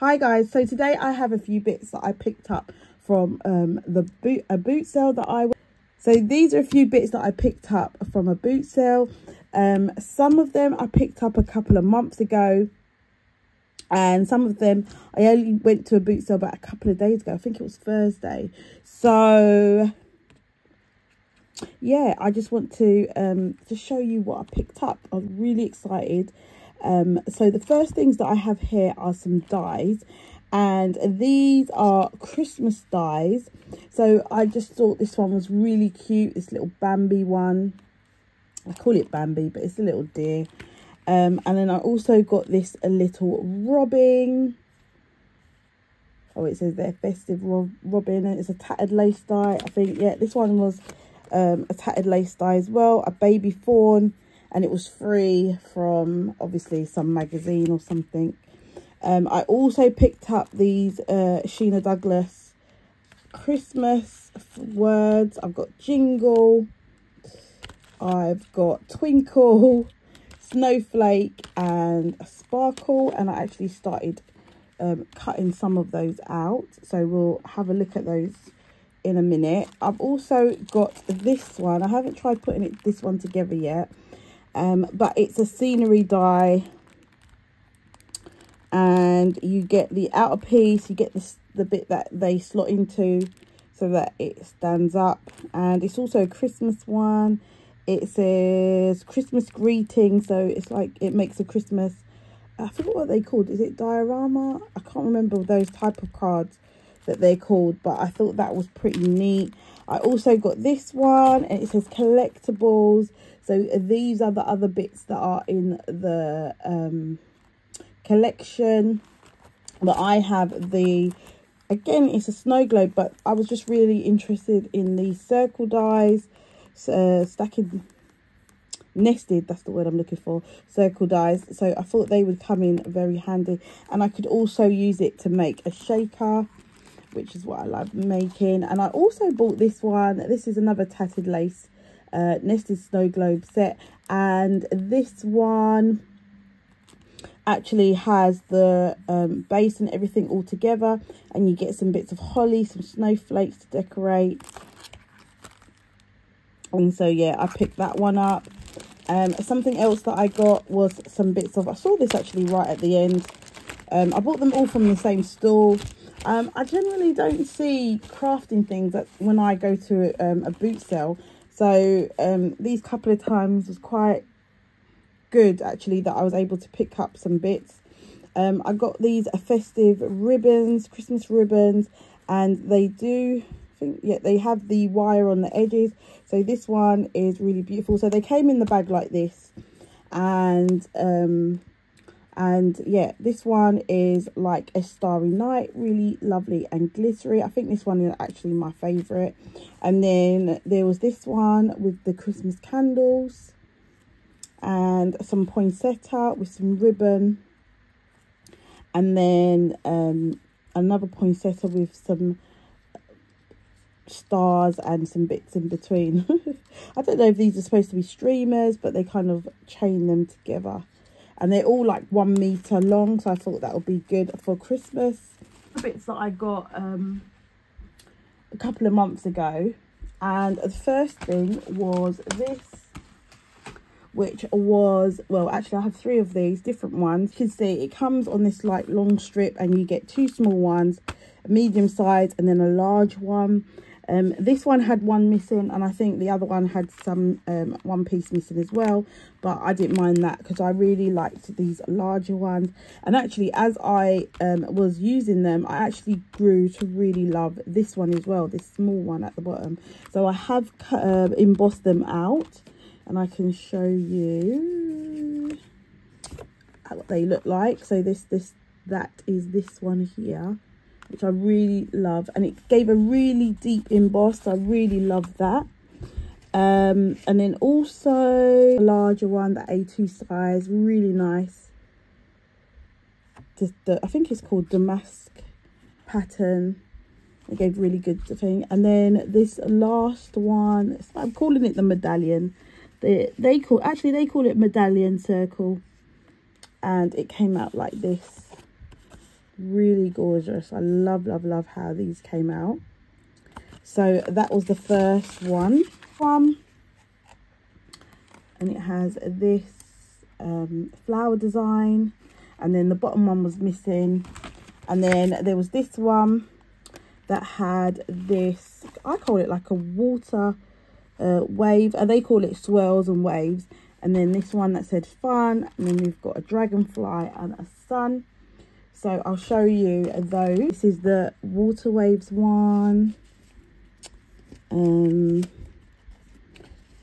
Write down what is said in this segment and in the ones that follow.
Hi guys, so today I have a few bits that I picked up from um, the boot a boot sale that I so these are a few bits that I picked up from a boot sale. Um, some of them I picked up a couple of months ago and some of them I only went to a boot sale about a couple of days ago. I think it was Thursday. So yeah, I just want to um, just show you what I picked up. i'm really excited um, so the first things that I have here are some dies and these are Christmas dies. So I just thought this one was really cute, this little Bambi one. I call it Bambi, but it's a little deer. Um, and then I also got this a little robin. Oh, it says there festive robin. And it's a tattered lace die. I think, yeah, this one was um, a tattered lace die as well. A baby fawn and it was free from obviously some magazine or something. Um, I also picked up these uh, Sheena Douglas Christmas words. I've got Jingle, I've got Twinkle, Snowflake and Sparkle and I actually started um, cutting some of those out. So we'll have a look at those in a minute. I've also got this one. I haven't tried putting it this one together yet um, but it's a scenery die and you get the outer piece you get this the bit that they slot into so that it stands up. And it's also a christmas one. It says christmas greeting so it's like it makes a christmas i forget what they called. Is it diorama? I can't remember those type of cards that they're called but i thought that was pretty neat i also got this one and it says collectibles so these are the other bits that are in the um, collection. But I have the, again, it's a snow globe, but I was just really interested in the circle dies, uh, stacking, nested, that's the word I'm looking for, circle dies. So I thought they would come in very handy. And I could also use it to make a shaker which is what I love making. And I also bought this one. This is another Tattered Lace uh, nested snow globe set. And this one actually has the um, base and everything all together. And you get some bits of holly some snowflakes to decorate. And so yeah i picked that one up. Um, something else that i got was some bits of i saw this actually right at the end. Um, i bought them all from the same store um, i generally don't see crafting things when i go to um, a boot sale so um, these couple of times was quite good actually that I was able to pick up some bits. Um, I got these festive ribbons, Christmas ribbons, and they do I think yeah they have the wire on the edges. So this one is really beautiful. So they came in the bag like this, and um, and yeah this one is like a starry night really lovely and glittery. I think this one is actually my favorite. And then there was this one with the christmas candles and some poinsettia with some ribbon. And then um another poinsettia with some stars and some bits in between. I don't know if these are supposed to be streamers but they kind of chain them together and they're all like one meter long so i thought that would be good for christmas. The bits that i got um a couple of months ago. And the first thing was this which was well actually i have three of these different ones. You can see it comes on this like long strip and you get two small ones a medium size and then a large one um, this one had one missing and I think the other one had some um, one piece missing as well. But I didn't mind that because I really liked these larger ones. And actually, as I um, was using them, I actually grew to really love this one as well, this small one at the bottom. So I have uh, embossed them out and I can show you what they look like. So this, this, that is this one here which I really love. And it gave a really deep emboss. I really love that. Um, and then also a larger one, the A2 size, really nice. Just the, I think it's called Damask pattern. It gave really good thing. And then this last one, I'm calling it the medallion. They, they call, actually they call it medallion circle. And it came out like this really gorgeous. I love love love how these came out. So that was the first one from and it has this um, flower design and then the bottom one was missing and then there was this one that had this i call it like a water uh, wave and they call it swirls and waves and then this one that said fun and then we've got a dragonfly and a sun so i'll show you those. This is the water waves one um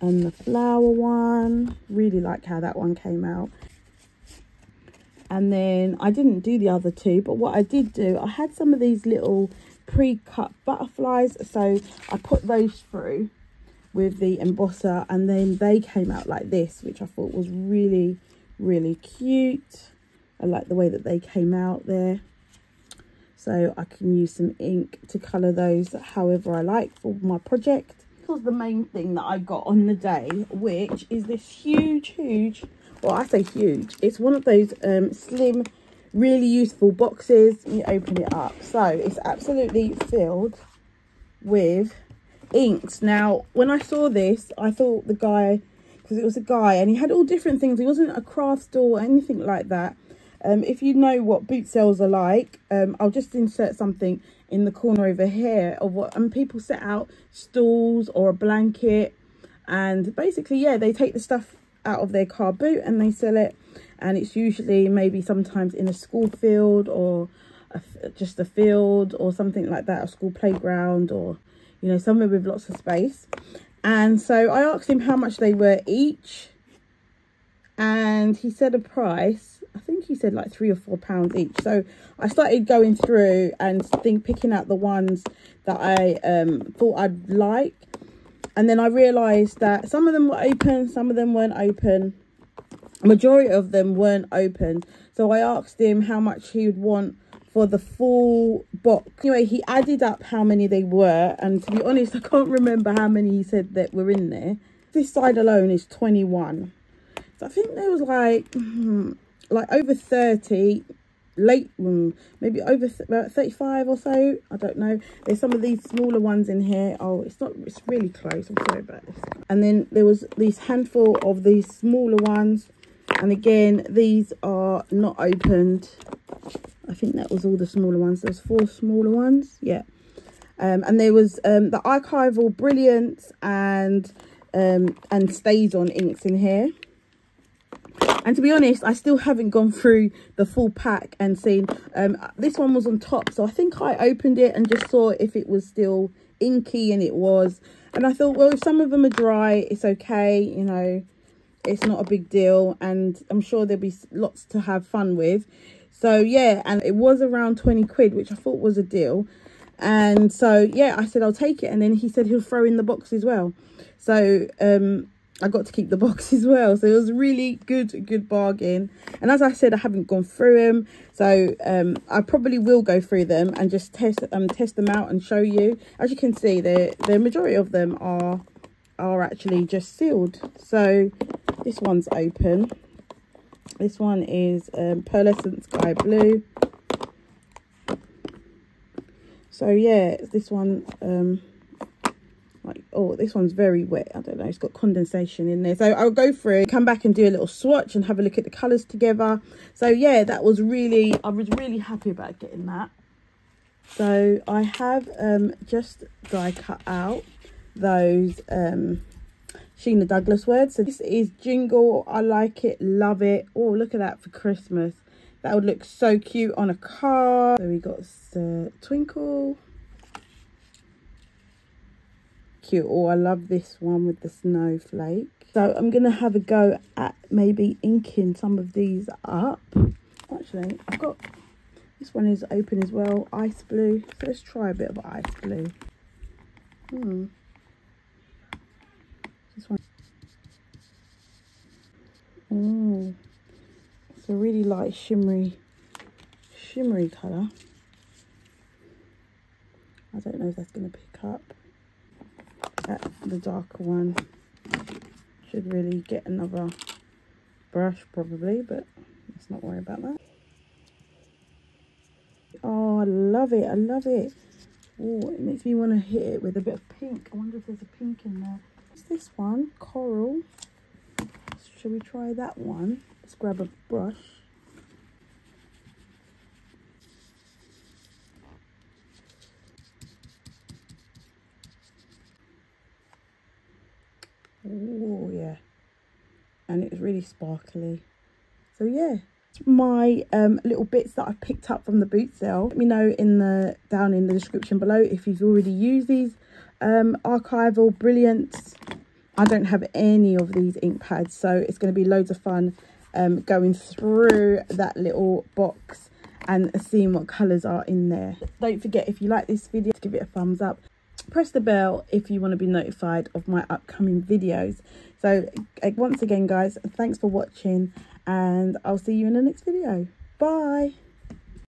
and the flower one. Really like how that one came out. And then I didn't do the other two but what I did do I had some of these little pre-cut butterflies. So I put those through with the embosser and then they came out like this which I thought was really really cute I like the way that they came out there. So I can use some ink to colour those however I like for my project. Was the main thing that I got on the day which is this huge huge well I say huge. It's one of those um, slim really useful boxes. You open it up. So it's absolutely filled with inks. Now when I saw this I thought the guy because it was a guy and he had all different things. He wasn't a craft store or anything like that um, if you know what boot sales are like um, I'll just insert something in the corner over here of what and people set out stools or a blanket and basically yeah they take the stuff out of their car boot and they sell it. And it's usually maybe sometimes in a school field or a, just a field or something like that a school playground or you know somewhere with lots of space. And so i asked him how much they were each and he said a price i think he said like three or four pounds each. So i started going through and think picking out the ones that i um thought i'd like. And then i realized that some of them were open some of them weren't open. Majority of them weren't open. So i asked him how much he would want for the full box. Anyway he added up how many they were. And to be honest i can't remember how many he said that were in there. This side alone is 21 so i think there was like hmm, like over 30 late mm, maybe over about 35 or so i don't know. There's some of these smaller ones in here. Oh it's not it's really close. I'm sorry about this. And then there was these handful of these smaller ones. And again these are not opened. I think that was all the smaller ones. There's four smaller ones. Yeah. Um, and there was um, the archival brilliance and um, and StazOn inks in here and to be honest i still haven't gone through the full pack and seen um, this one was on top so i think i opened it and just saw if it was still inky and it was. And i thought well if some of them are dry it's okay you know it's not a big deal and i'm sure there'll be lots to have fun with. So yeah and it was around 20 quid which i thought was a deal. And so yeah i said i'll take it and then he said he'll throw in the box as well. So um I got to keep the box as well. So it was really good, good bargain. And as I said, I haven't gone through them. So um, I probably will go through them and just test um, test them out and show you. As you can see, the, the majority of them are are actually just sealed. So this one's open. This one is um, pearlescent sky blue. So yeah, this one, um, like, oh, this one's very wet. I don't know, it's got condensation in there. So I'll go through, come back and do a little swatch and have a look at the colours together. So yeah, that was really, I was really happy about getting that. So I have um, just die cut out those um, Sheena Douglas words. So this is Jingle. I like it, love it. Oh, look at that for Christmas. That would look so cute on a car. So we got the Twinkle. Cute. Oh, I love this one with the snowflake. So I'm to have a go at maybe inking some of these up. Actually, I've got... This one is open as well, ice blue. So let's try a bit of ice blue. Hmm. This one. Oh, it's a really light shimmery, shimmery colour. I don't know if that's going to pick up. That, the darker one should really get another brush probably, but let's not worry about that. Oh, I love it. I love it. Oh, it makes me want to hit it with a bit of pink. I wonder if there's a pink in there. What's this one? Coral. Shall we try that one? Let's grab a brush. Oh, yeah. And it's really sparkly. So, yeah my um, little bits that I've picked up from the boot sale. Let me know in the down in the description below if you've already used these um, archival brilliants. I don't have any of these ink pads, so it's going to be loads of fun um, going through that little box and seeing what colours are in there. Don't forget, if you like this video, give it a thumbs up. Press the bell if you want to be notified of my upcoming videos. So uh, once again, guys, thanks for watching and I'll see you in the next video. Bye.